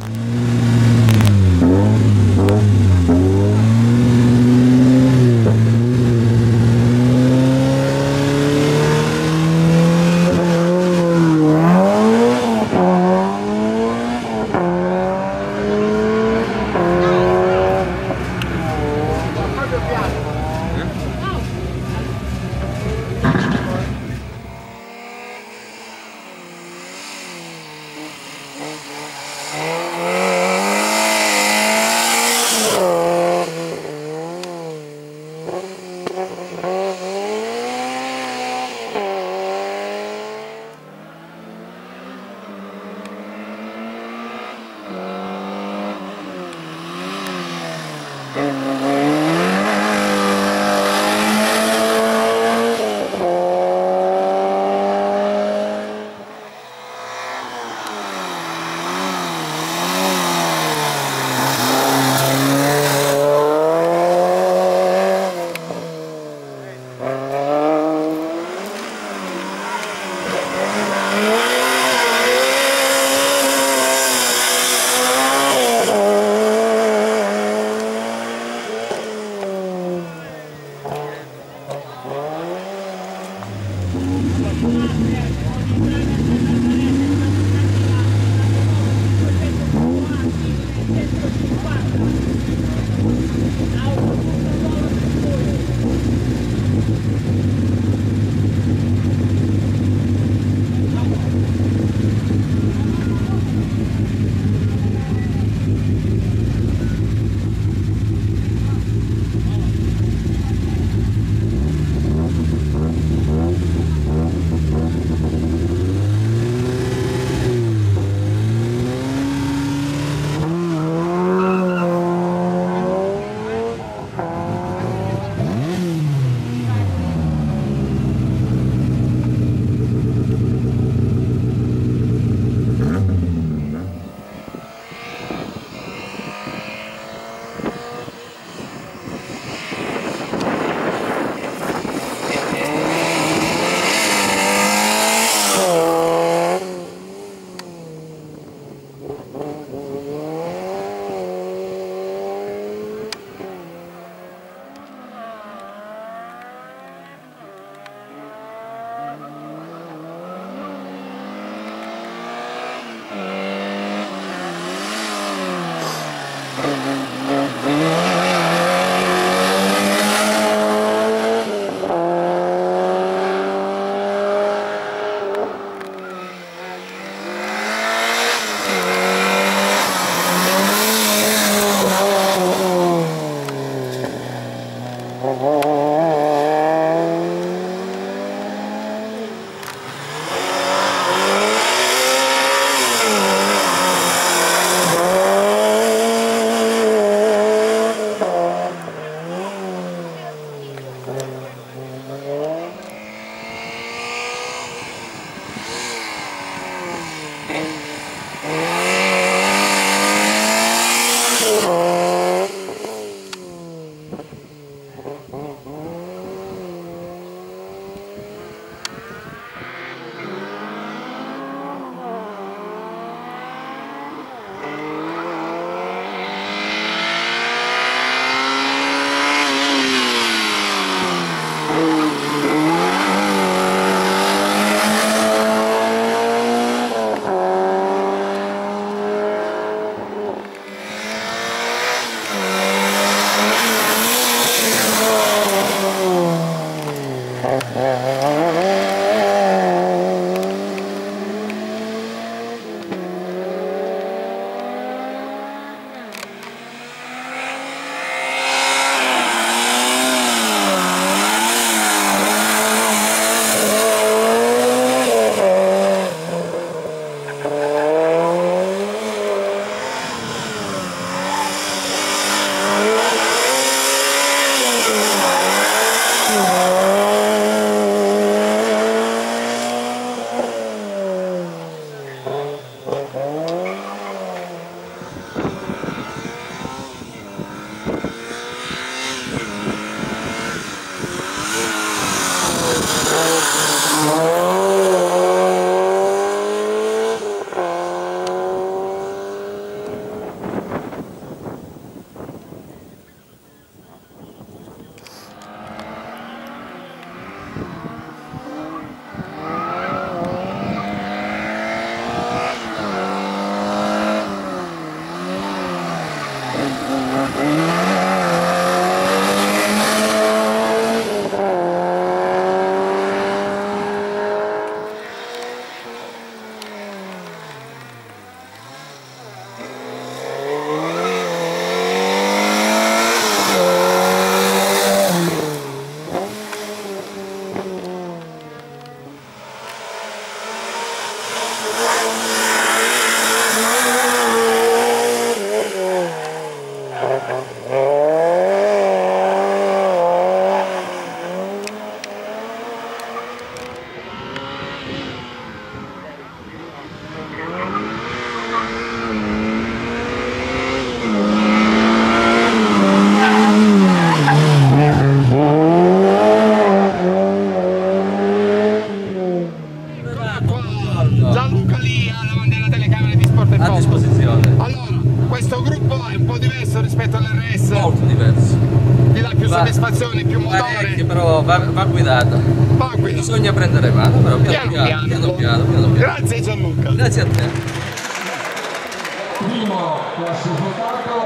you Brrr. Diverso. Vi dà più Va- soddisfazione, più Parecchio, motore? però va, va guidato. Va qui. Bisogna prendere mano, però piano Piano piano, piano. piano piano, piano piano. Grazie Gianluca. Grazie a te. primo classificato